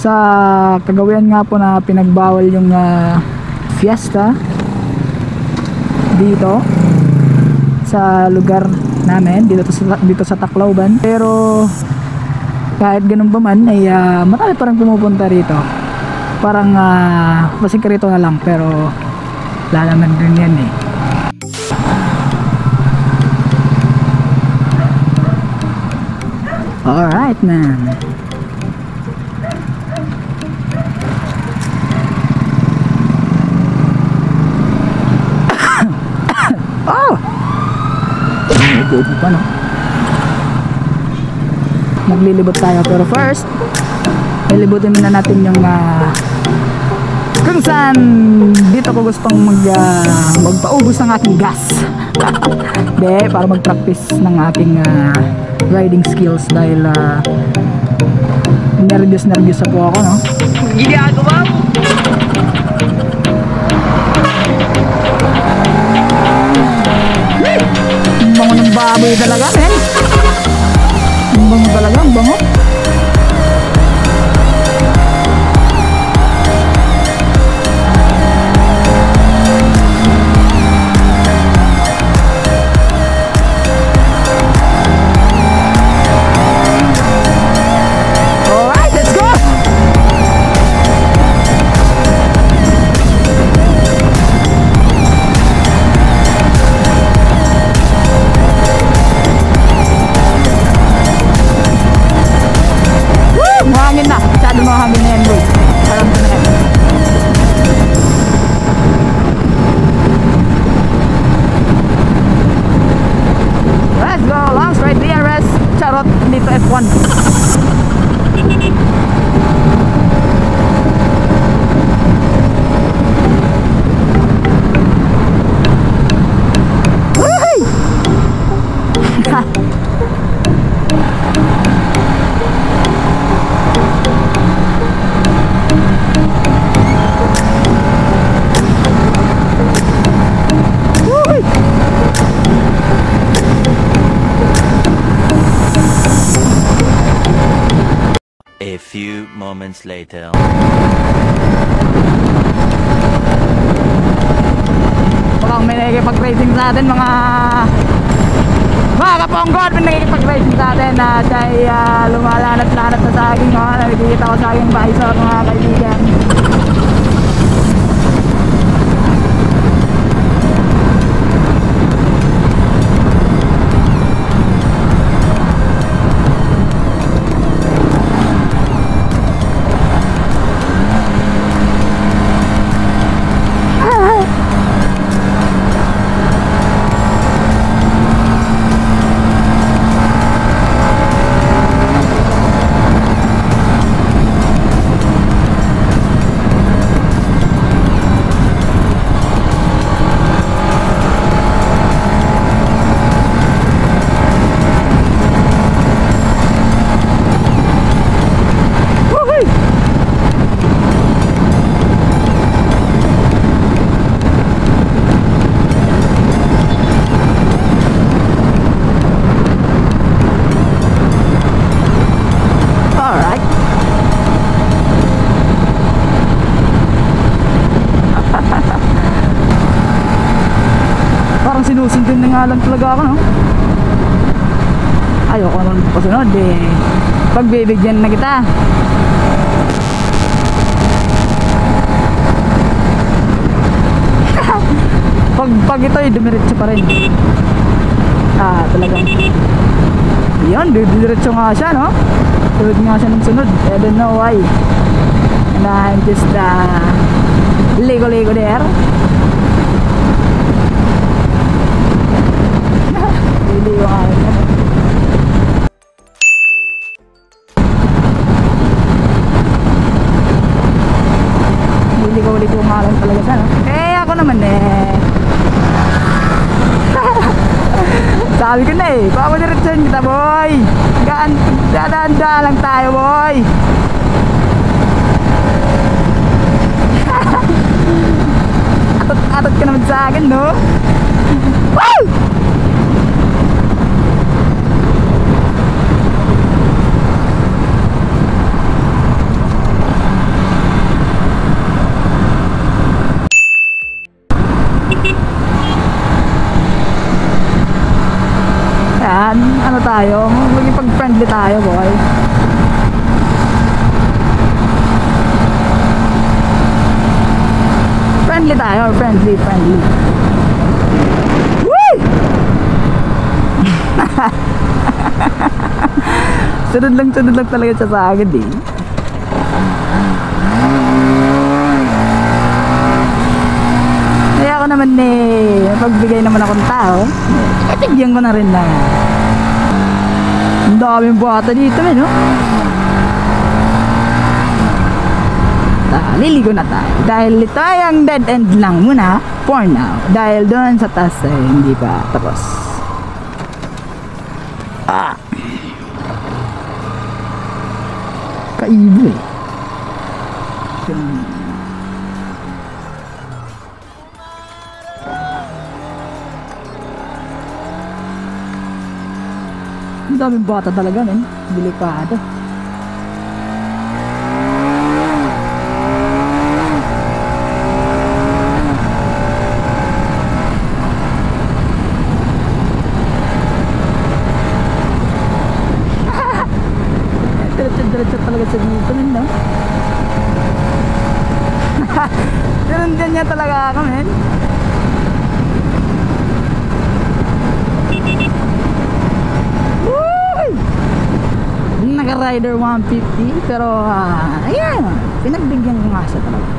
sa kagawian nga po na pinagbawal yung ah, fiesta dito sa lugar namin dito sa dito sa Tacloban. Pero kahit ganun pa man ay ah, marami parang pumupunta rito. Parang uh, rito na lang pero wala naman rin yan eh. Alright man Upo pa no? Maglilibot tayo. Pero first ilibutin muna natin yung uh, kung saan dito ko gustong mag, uh, magpaubos ng aking gas. De para mag practice ng aking uh, riding skills dahil uh, nervous nervous po ako no? Ginagawa mo! Baboy talaga men. Ang bango talaga ang bango few moments later. Mukhang may nakikipag-racing sa atin mga mga kaponggod may nakikipag-racing sa atin siya ay uh, lumalanat-lanat na sa akin mga nakikita ko sa aking visor mga kaibigan lang talaga ako, no? Ayoko naman pasunod, eh. Pagbibigyan na kita. pag, pag ito, eh, dumiretso pa rin. Ah, talagang. Yun, didiretso nga siya, no? Sunod nga siya ng sunod. I don't know why. And I'm just, uh, ligo-ligo there. Ligo nga rin. Ligo-ligo nga lang talaga siya, no? Eh, ako naman eh. Sabi ko na eh, papadiretsahan kita boy. Gaan, dadanda lang tayo boy. Atot-atot ka naman sa akin no? Woo! Tayo. Maging pag-friendly tayo, boy. Friendly tayo, friendly, friendly. Woo! sunod lang, sunod lang talaga siya sa akin eh. Kaya naman eh, pagbigay naman akong tao, eh, bigyan ko na rin na. Ang daming bata dito eh, no? Ah, liligo na tayo. Dahil ito ay ang dead end lang muna for now. Dahil doon sa taas ay hindi pa tapos. Ah. Kaibo eh. Daming bata talaga, men. Delikado. Diretso-diretso talaga sa dito, men, no? Ganun din niya talaga ako, men. Woo! Naka-rider 150 pero ah, ayan, pinagbigyan ko nga siya talaga.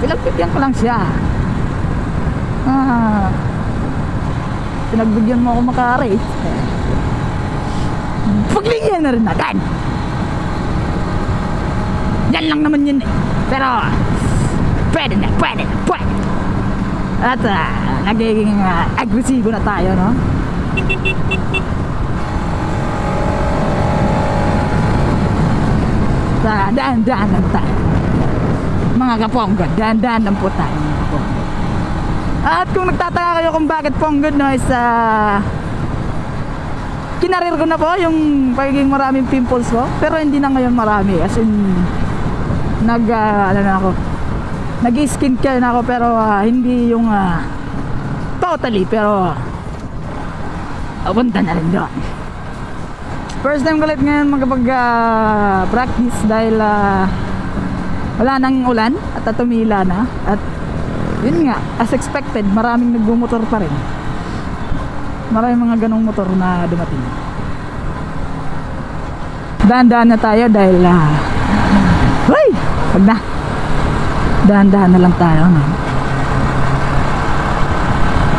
Pinagbigyan ko lang siya. Ah, pinagbigyan mo ako maka-race. Pagbigyan na rin agad. Yan lang naman yun eh. Pero, pwede na, pwede na, pwede. At ah, nagiging uh, agresibo na tayo, no? Sa daan-daan lang tayo. Mga kaponggo, daan-daan lang po tayo. At kung nagtataka kayo kung bakit ponggod, no, is ah, kinarir ko na po yung pagiging maraming pimples ko. Pero hindi na ngayon marami. As in, nag, ah, ano na ako, nag-skincare na ako pero ah, hindi yung ah, totally pero abunta na rin doon first time ko ulit ngayon magkapag ah, practice dahil ah, wala nang ulan at tumila na at yun nga as expected maraming nagbumotor pa rin maraming mga ganong motor na dumating daan-daan na tayo dahil ah, Hoy! Wag na. Dahan-dahan na lang tayo. No?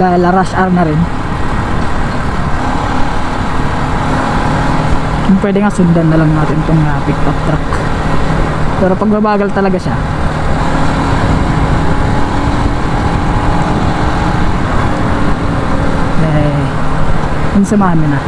Dahil rush hour na rin. Pwede nga sundan na lang natin itong uh, pick-up truck. Pero pag mabagal talaga siya, eh, yung samahan na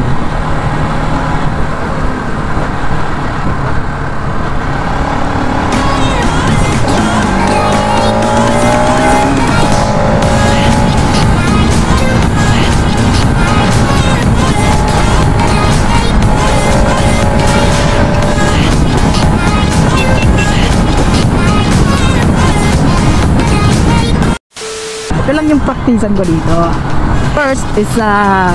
Ito lang yung praktisan ko dito. First is uh,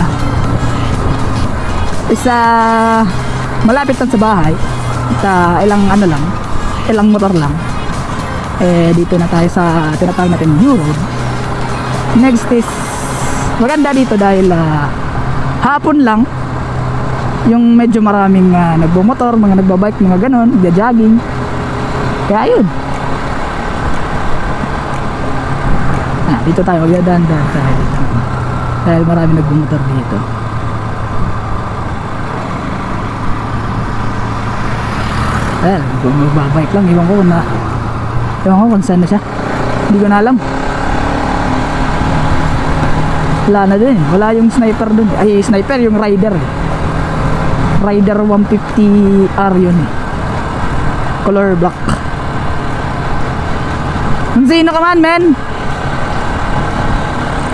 is uh, malapit lang sa bahay. At uh, ilang ano lang, ilang motor lang. Eh dito na tayo sa tinatawag natin New Road. Next is maganda dito dahil uh, hapon lang yung medyo maraming uh, nagbomotor, mga nagbabike, mga ganon, nagja-jogging. Kaya yun. Dito tayo, magdadaan-daan tayo dito. Dahil marami nagbumotor dito. Kung magbabike lang, iwan ko kung na iwan ko kung saan na siya. Hindi ko na alam. Wala na din. Wala yung sniper dun. Ay, sniper, yung rider. Rider 150R yun. Color black. Kung sino ka man, men!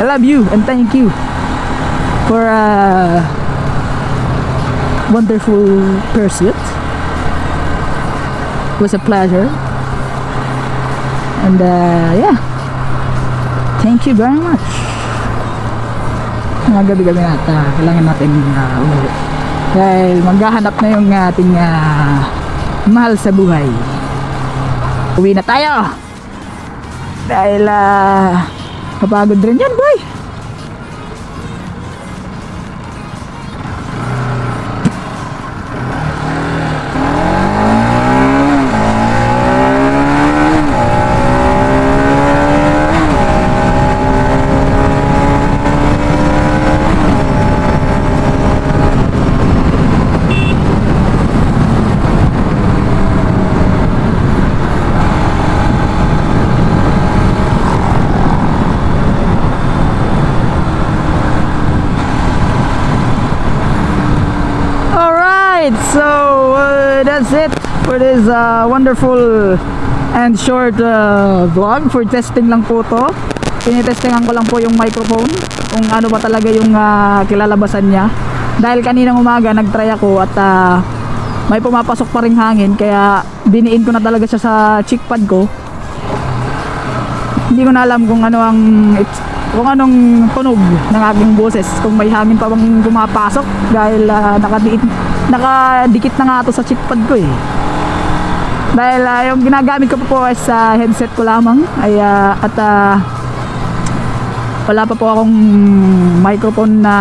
I love you and thank you for a wonderful pursuit. It was a pleasure. And uh, yeah. Thank you very much. Mga gabi-gabi na at ah, kailangan natin uh, umuwi. Dahil maghahanap na yung ating ah, mahal sa buhay. Uwi na tayo! Dahil ah, kapagod rin yan boy. Alright, so uh, that's it for this uh, wonderful and short uh, vlog. For testing lang po to. Tinitestingan ko lang po yung microphone kung ano ba talaga yung uh, kilalabasan niya. Dahil kaninang umaga nagtry ako at uh, may pumapasok pa ring hangin kaya diniin ko na talaga siya sa cheek pad ko. Hindi ko na alam kung ano ang kung anong tunog ng aking boses kung may hangin pa bang pumapasok dahil uh, nakadiit nakadikit na nga to sa cheek pad ko eh dahil ah, yung ginagamit ko po po is sa headset ko lamang ay ah, at ah, wala pa po akong microphone na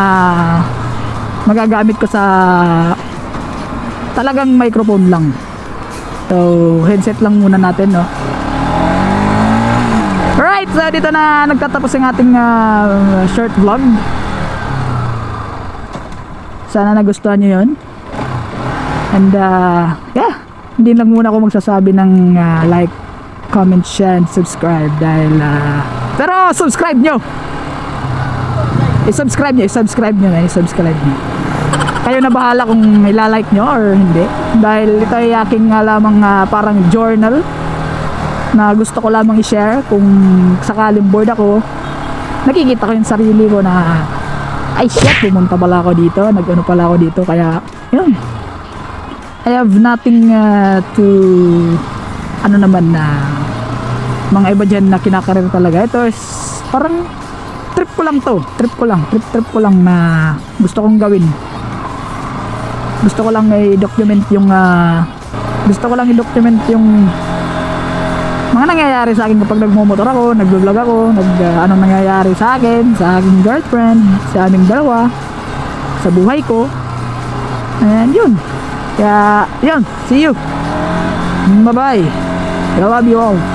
magagamit ko sa talagang microphone lang so headset lang muna natin no Alright, so dito na nagtatapos ang ating ah, short vlog. Sana nagustuhan nyo yun. And uh, yeah, hindi lang muna ako magsasabi ng ah, like, comment, share, and subscribe dahil ah, pero subscribe nyo! I-subscribe nyo, i-subscribe nyo na, i-subscribe nyo. Kayo na bahala kung ilalike nyo or hindi. Dahil ito ay aking ah, lamang ah, parang journal na gusto ko lamang i-share kung sakaling bored ako nakikita ko yung sarili ko na ay shit pumunta pala ako dito nag ano pala ako dito kaya yun I have nothing uh, to ano naman na mga iba dyan na kinakarir talaga ito is parang trip ko lang to trip ko lang trip trip ko lang na gusto kong gawin gusto ko lang i-document yung ah, gusto ko lang i-document yung mga nangyayari sa akin kapag nagmumotor ako, nagbo-vlog ako, nag uh, anong nangyayari sa akin, sa aking girlfriend, sa aming dalawa, sa buhay ko. And yun. Kaya, yun. See you. Bye-bye. I love you all.